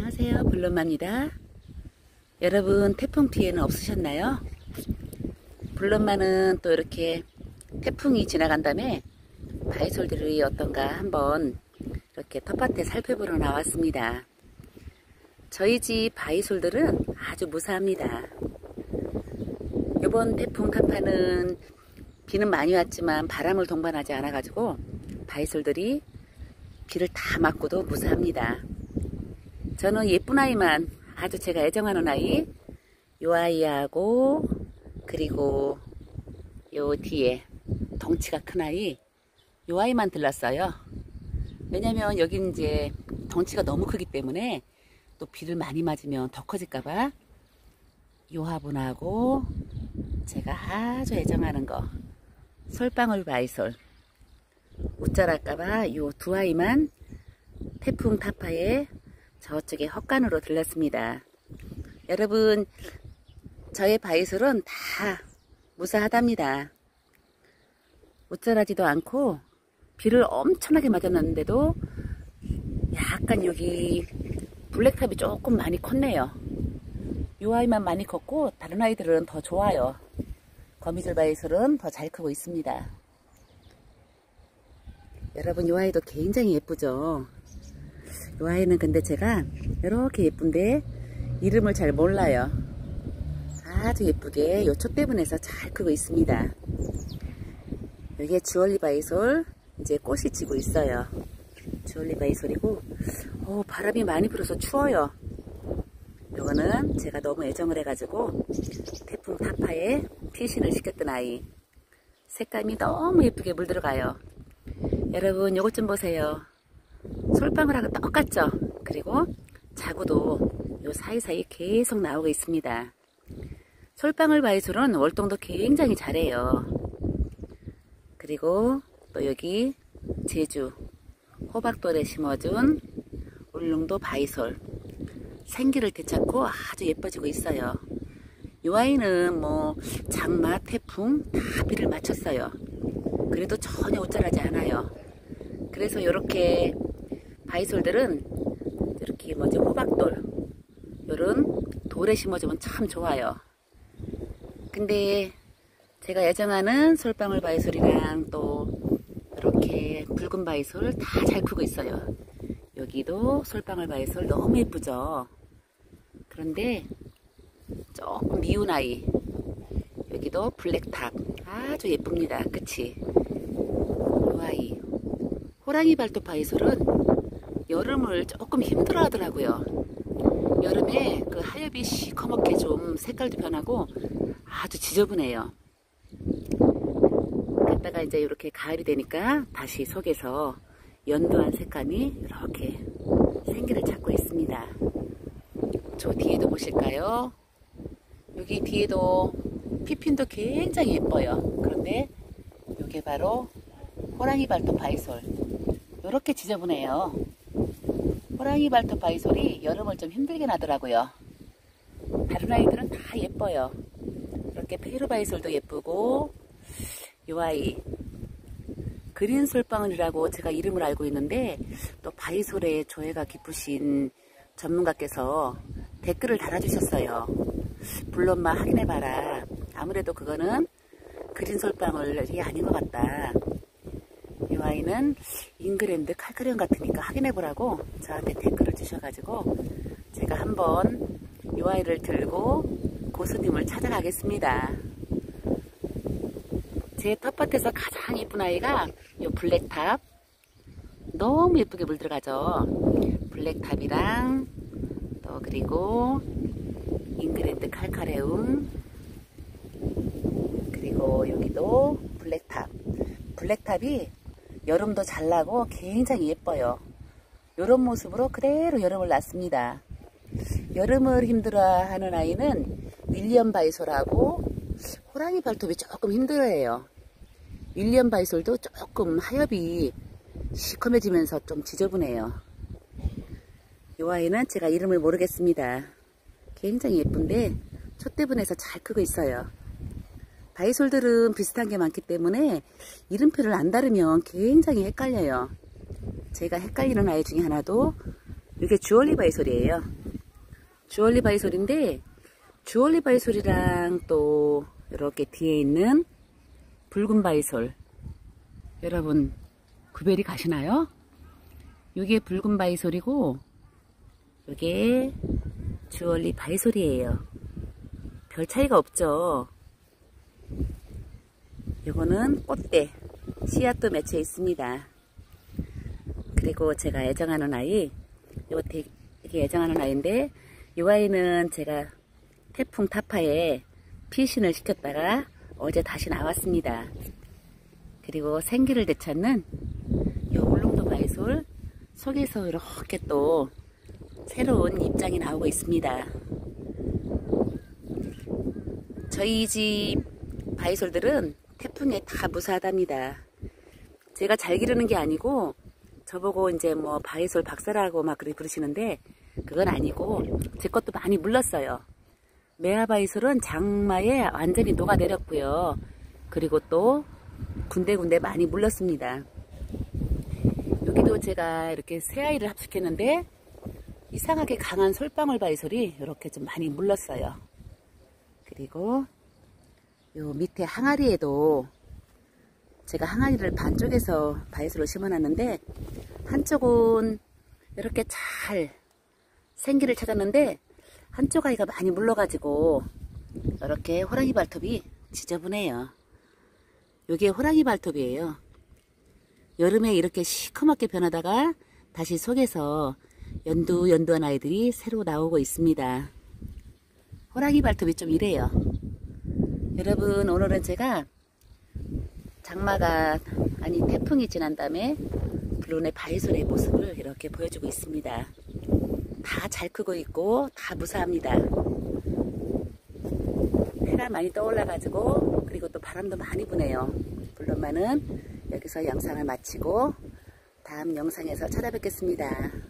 안녕하세요. 블론마입니다. 여러분 태풍 피해는 없으셨나요? 블론마는 또 이렇게 태풍이 지나간 다음에 바이솔들이 어떤가 한번 이렇게 텃밭에 살펴보러 나왔습니다. 저희 집 바이솔들은 아주 무사합니다. 이번 태풍 타파는 비는 많이 왔지만 바람을 동반하지 않아 가지고 바이솔들이 비를 다 맞고도 무사합니다 저는 예쁜 아이만 아주 제가 애정하는 아이. 요 아이하고 그리고 요 뒤에 덩치가 큰 아이. 요 아이만 들렀어요. 왜냐면 여기 이제 덩치가 너무 크기 때문에 또 비를 많이 맞으면 더 커질까봐 요 화분하고 제가 아주 애정하는 거. 솔방울 바이솔. 웃자랄까봐 요 두 아이만 태풍 타파에 저쪽에 헛간으로 들렀습니다. 여러분 저의 바이솔은 다 무사하답니다. 우짜라지도 않고 비를 엄청나게 맞았는데도 약간 여기 블랙탑이 조금 많이 컸네요. 이 아이만 많이 컸고 다른 아이들은 더 좋아요. 거미줄 바이솔은 더 잘 크고 있습니다. 여러분 이 아이도 굉장히 예쁘죠? 이 아이는 근데 제가 이렇게 예쁜데 이름을 잘 몰라요. 아주 예쁘게 요 촛대분에서 잘 크고 있습니다. 여기에 주얼리 바이솔 이제 꽃이 지고 있어요. 주얼리 바이솔이고 오, 바람이 많이 불어서 추워요. 요거는 제가 너무 애정을 해가지고 태풍 타파에 피신을 시켰던 아이 색감이 너무 예쁘게 물들어가요. 여러분 요것 좀 보세요. 솔방울하고 똑같죠? 그리고 자구도 요 사이사이 계속 나오고 있습니다. 솔방울 바이솔은 월동도 굉장히 잘해요. 그리고 또 여기 제주 호박돌에 심어준 울릉도 바이솔 생기를 되찾고 아주 예뻐지고 있어요. 이 아이는 뭐 장마, 태풍 다 비를 맞췄어요. 그래도 전혀 우쭐하지 않아요. 그래서 이렇게 바이솔들은 이렇게 뭐지 호박돌 요런 돌에 심어주면 참 좋아요. 근데 제가 애정하는 솔방울 바이솔이랑 또 이렇게 붉은 바이솔 다 잘 크고 있어요. 여기도 솔방울 바이솔 너무 예쁘죠? 그런데 조금 미운 아이 여기도 블랙탑 아주 예쁩니다. 그치? 이 아이 호랑이 발톱 바이솔은 여름을 조금 힘들어 하더라고요. 여름에 그 하엽이 시커멓게 좀 색깔도 변하고 아주 지저분해요. 갔다가 이제 이렇게 가을이 되니까 다시 속에서 연두한 색감이 이렇게 생기를 찾고 있습니다. 저 뒤에도 보실까요? 여기 뒤에도 피핀도 굉장히 예뻐요. 그런데 이게 바로 호랑이 발톱 바이솔. 이렇게 지저분해요. 호랑이 발톱 바이솔이 여름을 좀 힘들게 나더라고요. 다른 아이들은 다 예뻐요. 이렇게 페루 바위솔도 예쁘고 이 아이 그린 솔방울이라고 제가 이름을 알고 있는데 또 바위솔에 조예가 깊으신 전문가께서 댓글을 달아주셨어요. 블론마 확인해봐라. 아무래도 그거는 그린 솔방울이 아닌 것 같다. 이 아이는 잉그랜드 칼크리온 같으니까 확인해보라고 저한테 댓글을 주셔가지고 제가 한번 이 아이를 들고 고수님을 찾아가겠습니다. 제 텃밭에서 가장 예쁜 아이가 이 블랙탑 너무 예쁘게 물들어가죠. 블랙탑이랑 또 그리고 잉그랜드 칼카레움 그리고 여기도 블랙탑 블랙탑이 여름도 잘 나고 굉장히 예뻐요. 이런 모습으로 그대로 여름을 났습니다. 여름을 힘들어하는 아이는 윌리엄 바이솔하고 호랑이 발톱이 조금 힘들어해요. 윌리엄 바이솔도 조금 하엽이 시커매지면서 좀 지저분해요. 이 아이는 제가 이름을 모르겠습니다. 굉장히 예쁜데 촛대분에서 잘 크고 있어요. 바이솔들은 비슷한 게 많기 때문에 이름표를 안 달으면 굉장히 헷갈려요. 제가 헷갈리는 아이 중에 하나도 이게 주얼리 바위솔이에요. 주얼리 바위솔인데 주얼리 바위솔이랑 또 이렇게 뒤에 있는 붉은 바위솔 여러분 구별이 가시나요? 이게 붉은 바위솔이고 이게 주얼리 바위솔이에요. 별 차이가 없죠. 이거는 꽃대 씨앗도 맺혀 있습니다. 그리고 제가 애정하는 아이 이거 되게 애정하는 아이인데 이 아이는 제가 태풍 타파에 피신을 시켰다가 어제 다시 나왔습니다. 그리고 생기를 되찾는 이 울릉도 바이솔 속에서 이렇게 또 새로운 입장이 나오고 있습니다. 저희 집 바이솔들은 태풍에 다 무사하답니다. 제가 잘 기르는 게 아니고 저보고 이제 뭐 바이솔 박사라고 막 그러시는데 그건 아니고 제 것도 많이 물렀어요. 메아바이솔은 장마에 완전히 녹아내렸고요. 그리고 또 군데군데 많이 물렀습니다. 여기도 제가 이렇게 새 아이를 합숙했는데 이상하게 강한 솔방울 바이솔이 이렇게 좀 많이 물렀어요. 그리고 요 밑에 항아리에도 제가 항아리를 반쪽에서 바이솔을 심어놨는데 한쪽은 이렇게 잘 생기를 찾았는데 한쪽 아이가 많이 물러가지고 이렇게 호랑이 발톱이 지저분해요. 이게 호랑이 발톱이에요. 여름에 이렇게 시커멓게 변하다가 다시 속에서 연두 연두한 아이들이 새로 나오고 있습니다. 호랑이 발톱이 좀 이래요. 여러분 오늘은 제가 장마가 아니 태풍이 지난 다음에 블론의 바이솔의 모습을 이렇게 보여주고 있습니다. 다 잘 크고 있고 다 무사합니다. 해가 많이 떠올라 가지고 그리고 또 바람도 많이 부네요. 블론만은 여기서 영상을 마치고 다음 영상에서 찾아뵙겠습니다.